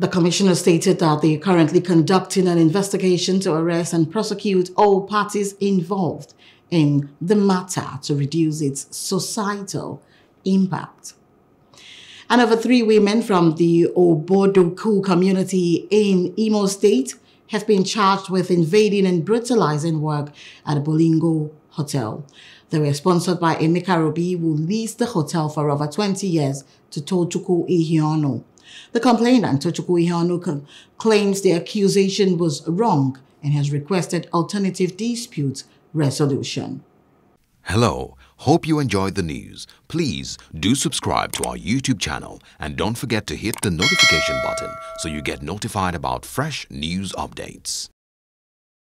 The commissioner stated that they are currently conducting an investigation to arrest and prosecute all parties involved in the matter to reduce its societal impact. And over three women from the Obodoukwu community in Imo State have been charged with invading and brutalizing work at Bolingo Hotel. They were sponsored by Emeka Obi, who leased the hotel for over 20 years to Tochukwu Ihionu. The complainant, Tochukwu Ihionu, claims the accusation was wrong and has requested alternative dispute resolution. Hello, hope you enjoyed the news. Please do subscribe to our YouTube channel and don't forget to hit the notification button so you get notified about fresh news updates.